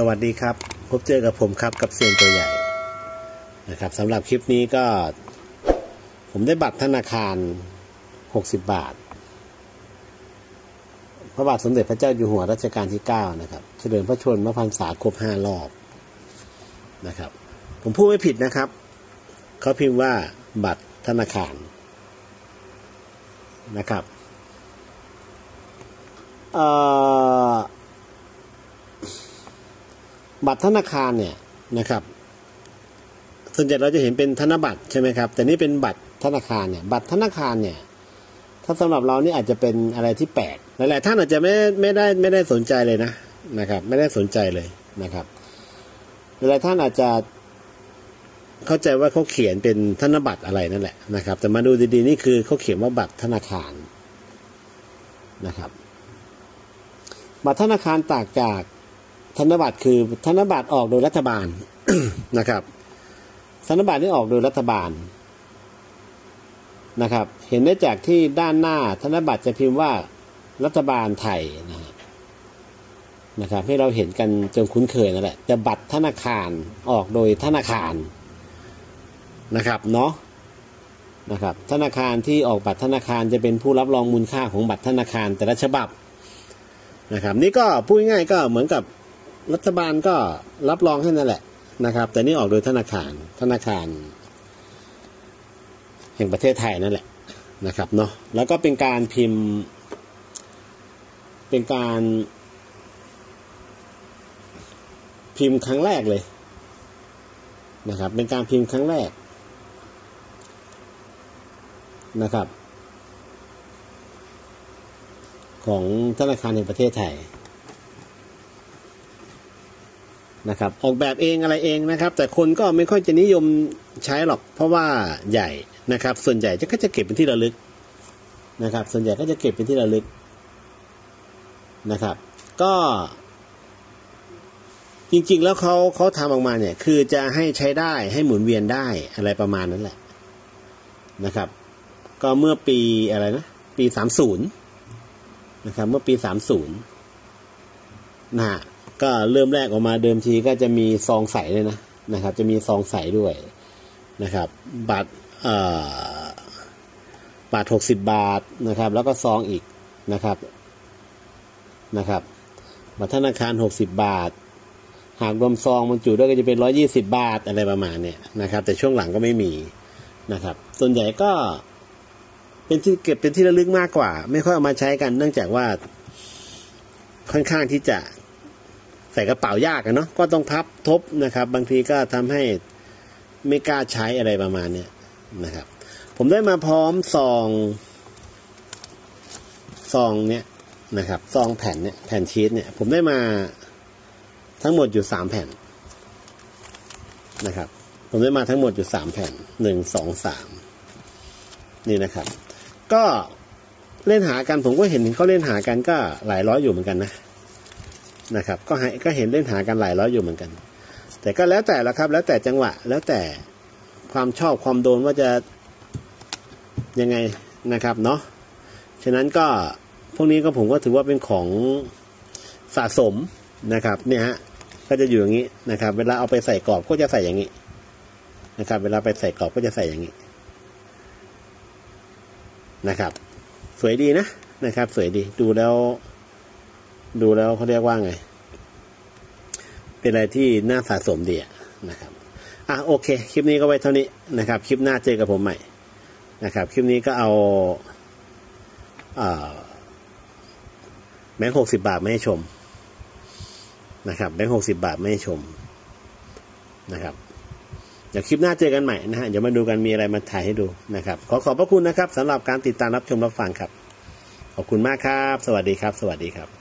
สวัสดีครับ พบเจอกับผมครับกับเซียนตัวใหญ่นะครับสำหรับคลิปนี้ก็ ผมได้บัตรธนาคาร 60 บาท พระบาทสมเด็จพระเจ้าอยู่หัวรัชกาลที่ 9 นะครับ เฉลิมพระชนมพรรษาครบ 5 รอบนะครับ ผมพูดไม่ผิดนะครับ เขาพิมพ์ว่าบัตรธนาคารนะครับเอ่อ บัตรธนาคารเนี่ยนะครับส่วนใหญ่เราจะเห็นเป็นธนบัตรใช่ไหมครับ แต่นี่เป็นบัตรธนาคารเนี่ย บัตรธนาคารเนี่ย ถ้าสำหรับเรานี่อาจจะเป็นอะไรที่แปลกหลายๆท่านอาจจะไม่ไม่ได้ไม่ได้สนใจเลยนะนะครับ ไม่ได้สนใจเลยนะครับหลายท่านอาจจะเข้าใจว่าเขาเขียนเป็นธนบัตรอะไรนั่นแหละนะครับ แต่มาดูดีๆนี่คือเขาเขียนว่าบัตรธนาคารนะครับ บัตรธนาคารต่างจาก ธนบัตรคือธนบัตรออกโดยรัฐบาลนะครับ ธนบัตรนี่ออกโดยรัฐบาลนะครับ เห็นได้จากที่ด้านหน้าธนบัตรจะพิมพ์ว่ารัฐบาลไทยนะนะครับ ให้เราเห็นกันจนคุ้นเคยนั่นแหละแต่บัตรธนาคารออกโดยธนาคารนะครับเนาะนะครับ ธนาคารที่ออกบัตรธนาคารจะเป็นผู้รับรองมูลค่าของบัตรธนาคารแต่ละฉบับนะครับ นี่ก็พูดง่ายก็เหมือนกับ รัฐบาลก็รับรองให้นั่นแหละนะครับ แต่นี่ออกโดยธนาคารธนาคาร แห่งประเทศไทยนั่นแหละนะครับเนาะแล้วก็เป็นการพิมพ์ เป็นการพิมพ์ครั้งแรกเลยนะครับ เป็นการพิมพ์ครั้งแรกนะครับ ของธนาคารแห่งประเทศไทย นะครับ ออกแบบเองอะไรเองนะครับ แต่คนก็ไม่ค่อยจะนิยมใช้หรอก เพราะว่าใหญ่นะครับ ส่วนใหญ่จะก็จะเก็บเป็นที่ระลึกนะครับ ส่วนใหญ่ก็จะเก็บเป็นที่ระลึกนะครับ ก็จริงๆ แล้วเขาเขาทำออกมาเนี่ย คือจะให้ใช้ได้ให้หมุนเวียนได้อะไรประมาณนั้นแหละนะครับ ก็เมื่อปีอะไรนะ ปีสามศูนย์นะครับ เมื่อปีสามศูนย์นะฮะ ก็เริ่มแรกออกมาเดิมทีก็จะมีซองใสเลยนะนะครับ จะมีซองใสด้วยนะครับ บัตรเอ่อบาทหกสิบบาทนะครับ แล้วก็ซองอีกนะครับนะครับบัตรธนาคารหกสิบบาท หากรวมซองมันจุด้วยก็จะเป็นร้อยี่สิบาทอะไรประมาณเนี่ยนะครับ แต่ช่วงหลังก็ไม่มีนะครับ ส่วนใหญ่ก็เป็นที่เก็บเป็นที่ระลึกมากกว่า ไม่ค่อยเอามาใช้กัน เนื่องจากว่าค่อนข้างที่จะ ส่กระเป๋ายากเนาะก็ต้องพับทบนะครับ บางทีก็ทำให้ไม่กล้าใช้อะไรประมาณเนี้ยนะครับ ผมได้มาพร้อมซองซองเนี้ยนะครับซองแผ่นเนี้ยแผ่นชีสเนี่ยผมได้มาทั้งหมดอยู่สามแผ่นนะครับ ผมได้มาทั้งหมดอยู่สามแผ่นหนึ่งสองสามนี่นะครับ ก็เล่นหากันผมก็เห็นเขาเล่นหากันก็หลายร้อยอยู่เหมือนกันนะ นะครับ ก็หก็เห็นเล่นหากันหลายร้อยอยู่เหมือนกัน แต่ก็แล้วแต่ละครับ แล้วแต่จังหวะ แล้วแต่ความชอบความโดนว่าจะยังไงนะครับเนาะฉะนั้นก็พวกนี้ก็ผมก็ถือว่าเป็นของสะสมนะครับ เนี่ยฮะก็จะอยู่อย่างนี้นะครับ เวลาเอาไปใส่กรอบก็จะใส่อย่างนี้นะครับ เวลาไปใส่กรอบก็จะใส่อย่างนี้นะครับ สวยดีนะนะครับ สวยดีดูแล้ว ดูแล้วเขาเรียกว่าไง เป็นอะไรที่น่าสะสมดีนะครับ อะโอเค คลิปนี้ก็ไว้เท่านี้นะครับ คลิปหน้าเจอกับผมใหม่นะครับ คลิปนี้ก็เอาแบงค์หกสิบาทไม่ให้ชมนะครับแบงค์หกสิบาทไม่ให้ชมนะครับเดี๋ยวคลิปหน้าเจอกันใหม่นะฮะเดี๋ยวมาดูกันมีอะไรมาถ่ายให้ดูนะครับ ขอขอบพระคุณนะครับสำหรับการติดตามรับชมรับฟังครับ ขอบคุณมากครับ สวัสดีครับ สวัสดีครับ